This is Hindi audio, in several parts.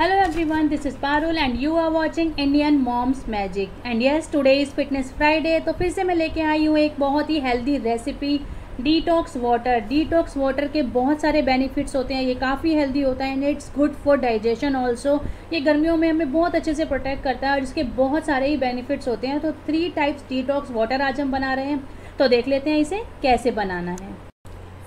Hello everyone, this is Parul and you are watching Indian Moms Magic. And yes today is Fitness Friday तो फिर से मैं लेके आई हूँ एक बहुत ही healthy recipe detox water detox water के बहुत सारे बेनिफिट्स होते हैं ये काफ़ी हेल्दी होता है and it's good for digestion also ये गर्मियों में हमें बहुत अच्छे से प्रोटेक्ट करता है और इसके बहुत सारे ही बेनिफिट्स होते हैं. तो थ्री टाइप्स डिटॉक्स वाटर आज हम बना रहे हैं तो देख लेते हैं इसे कैसे बनाना है।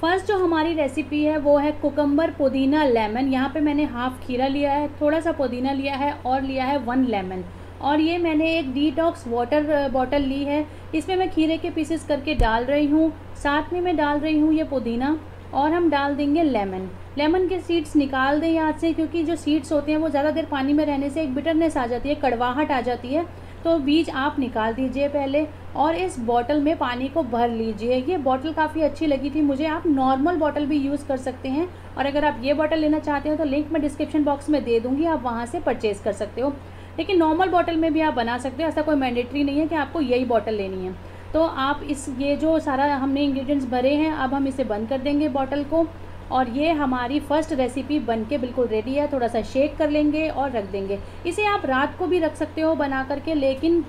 फ़र्स्ट जो हमारी रेसिपी है, वो है कुकम्बर पुदीना लेमन यहाँ पे मैंने हाफ़ खीरा लिया है थोड़ा सा पुदीना लिया है और लिया है वन लेमन और ये मैंने एक डिटॉक्स वाटर बॉटल ली है। इसमें मैं खीरे के पीसेस करके डाल रही हूँ। साथ में मैं डाल रही हूँ ये पुदीना और हम डाल देंगे लेमन लेमन के सीड्स निकाल दें यहाँ से, क्योंकि जो सीड्स होते हैं, वो ज़्यादा देर पानी में रहने से एक बिटरनेस आ जाती है, कड़वाहट आ जाती है। तो बीज आप निकाल दीजिए पहले और इस बॉटल में पानी को भर लीजिए। ये बॉटल काफ़ी अच्छी लगी थी। मुझे आप नॉर्मल बॉटल भी यूज़ कर सकते हैं और अगर आप ये बॉटल लेना चाहते हो तो लिंक मैं डिस्क्रिप्शन बॉक्स में दे दूँगी। आप वहाँ से परचेज़ कर सकते हो। लेकिन नॉर्मल बॉटल में भी आप बना सकते हो। ऐसा कोई मैंडेटरी नहीं है कि आपको यही बॉटल लेनी है। तो आप इस ये जो सारा हमने इंग्रेडिएंट्स भरे हैं, अब हम इसे बंद कर देंगे बॉटल को। और ये हमारी फ़र्स्ट रेसिपी बन के बिल्कुल रेडी है। थोड़ा सा शेक कर लेंगे और रख देंगे। इसे आप रात को भी रख सकते हो बना करके, लेकिन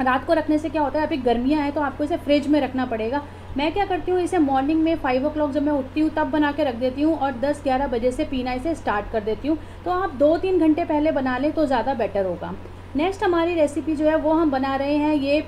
रात को रखने से क्या होता है अभी गर्मियाँ हैं तो आपको इसे फ्रिज में रखना पड़ेगा। मैं क्या करती हूँ, इसे मॉर्निंग में फाइव ओ जब मैं उठती हूँ, तब बना के रख देती हूँ और दस ग्यारह बजे से पीना इसे स्टार्ट कर देती हूँ। तो आप दो तीन घंटे पहले बना लें तो ज़्यादा बेटर होगा। नेक्स्ट हमारी रेसिपी जो है, वो हम बना रहे हैं ये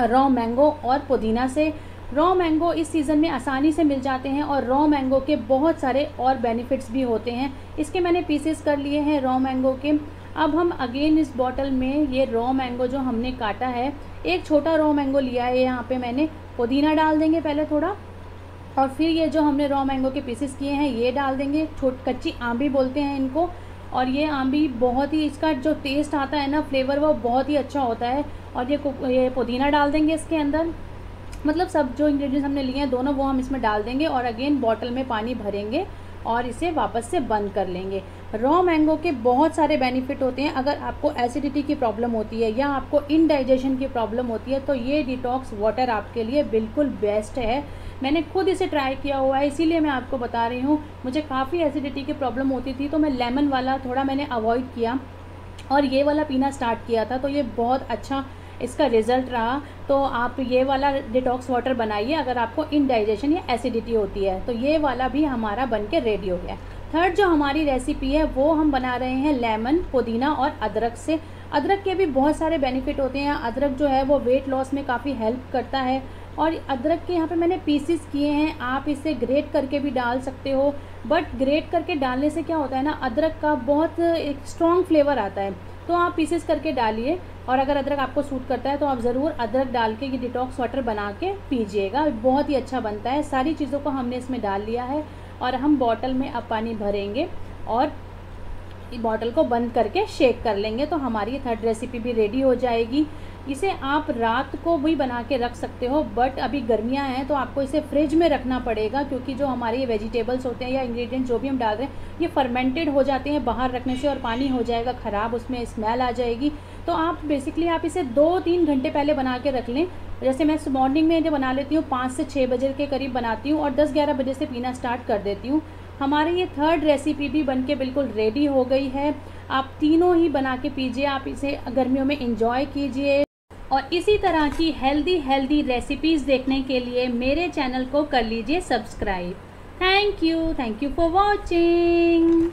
रॉ मैंगो और पुदीना से। रॉ मैंगो इस सीज़न में आसानी से मिल जाते हैं और रॉ मैंगो के बहुत सारे और बेनिफिट्स भी होते हैं। इसके मैंने पीसेस कर लिए हैं रॉ मैंगो के। अब हम अगेन इस बॉटल में ये रॉ मैंगो जो हमने काटा है, एक छोटा रॉ मैंगो लिया है यहाँ पे मैंने। पुदीना डाल देंगे पहले थोड़ा और फिर ये जो हमने रॉ मैंगो के पीसेस किए हैं, ये डाल देंगे। छोट कच्ची आम भी बोलते हैं इनको और ये आम भी बहुत ही इसका जो टेस्ट आता है ना फ्लेवर वो बहुत ही अच्छा होता है और ये ये पुदीना डाल देंगे इसके अंदर। मतलब सब जो इंग्रेडिएंट्स हमने लिए हैं, दोनों वो हम इसमें डाल देंगे और अगेन बॉटल में पानी भरेंगे और इसे वापस से बंद कर लेंगे। रॉ मैंगो के बहुत सारे बेनिफिट होते हैं। अगर आपको एसिडिटी की प्रॉब्लम होती है या आपको इनडाइजेशन की प्रॉब्लम होती है तो ये डिटॉक्स वाटर आपके लिए बिल्कुल बेस्ट है। मैंने खुद इसे ट्राई किया हुआ है, इसीलिए मैं आपको बता रही हूँ। मुझे काफ़ी एसिडिटी की प्रॉब्लम होती थी तो मैं लेमन वाला थोड़ा मैंने अवॉइड किया और ये वाला पीना स्टार्ट किया था तो ये बहुत अच्छा इसका रिज़ल्ट रहा तो आप ये वाला डिटॉक्स वाटर बनाइए, अगर आपको इनडाइजेशन या एसिडिटी होती है तो ये वाला भी हमारा बन के रेडी हो गया थर्ड जो हमारी रेसिपी है, वो हम बना रहे हैं लेमन पुदीना और अदरक से। अदरक के भी बहुत सारे बेनिफिट होते हैं। अदरक जो है, वो वेट लॉस में काफ़ी हेल्प करता है। और अदरक के यहाँ पे मैंने पीसीस किए हैं, आप इसे ग्रेट करके भी डाल सकते हो। बट ग्रेट करके डालने से क्या होता है ना, अदरक का बहुत एक स्ट्रॉन्ग फ्लेवर आता है। तो आप पीसेस करके डालिए और अगर अदरक आपको सूट करता है तो आप ज़रूर अदरक डाल के ये डिटॉक्स वाटर बना के पीजिएगा। बहुत ही अच्छा बनता है। सारी चीज़ों को हमने इसमें डाल लिया है और हम बॉटल में अब पानी भरेंगे और बॉटल को बंद करके शेक कर लेंगे। तो हमारी थर्ड रेसिपी भी रेडी हो जाएगी। इसे आप रात को भी बना के रख सकते हो बट अभी गर्मियाँ हैं तो आपको इसे फ्रिज में रखना पड़ेगा, क्योंकि जो हमारे ये वेजिटेबल्स होते हैं या इंग्रेडिएंट जो भी हम डाल रहे हैं, ये फर्मेंटेड हो जाते हैं बाहर रखने से और पानी हो जाएगा ख़राब, उसमें स्मेल आ जाएगी। तो आप बेसिकली आप इसे दो तीन घंटे पहले बना के रख लें। जैसे मैं मॉर्निंग में जो बना लेती हूँ, पाँच से छः बजे के करीब बनाती हूँ और दस ग्यारह बजे से पीना स्टार्ट कर देती हूँ। हमारी ये थर्ड रेसिपी भी बन के बिल्कुल रेडी हो गई है। आप तीनों ही बना के पीजिए, आप इसे गर्मियों में इंजॉय कीजिए। और इसी तरह की हेल्दी हेल्दी रेसिपीज़ देखने के लिए मेरे चैनल को कर लीजिए subscribe thank you thank you for watching